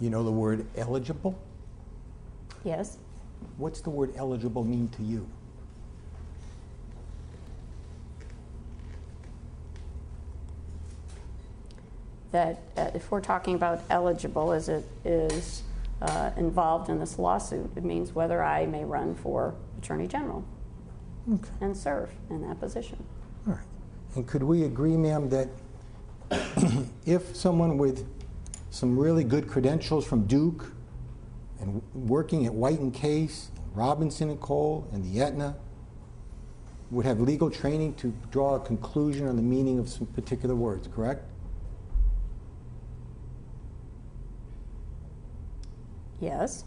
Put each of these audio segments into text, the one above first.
You know the word eligible? Yes? What's the word eligible mean to you? That uh, if we're talking about eligible as it is uh, involved in this lawsuit, it means whether I may run for Attorney General Okay. and serve in that position. All right. And could we agree, ma'am, that if someone with some really good credentials from Duke and working at White and Case, Robinson and Cole, and the Aetna would have legal training to draw a conclusion on the meaning of some particular words, correct? Yes?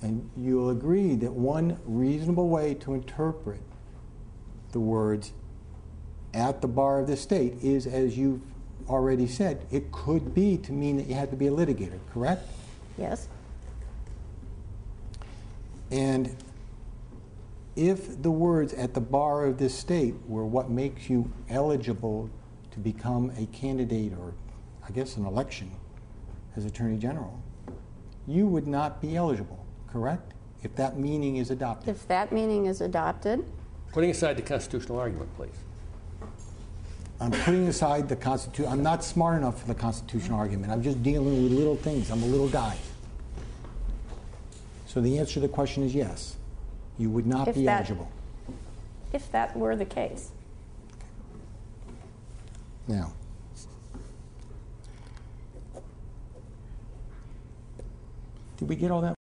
And you'll agree that one reasonable way to interpret the words at the bar of the state is, as you've already said, it could be to mean that you had to be a litigator, correct? Yes? And if the words at the bar of this state were what makes you eligible to become a candidate or, I guess, an election as Attorney General, you would not be eligible, correct? If that meaning is adopted. If that meaning is adopted, Putting aside the constitutional argument, please. I'm putting aside the Constitution. I'm not smart enough for the constitutional argument. I'm just dealing with little things. I'm a little guy. So the answer to the question is yes. You would not If be that- eligible. if that were the case. Now, did we get all that?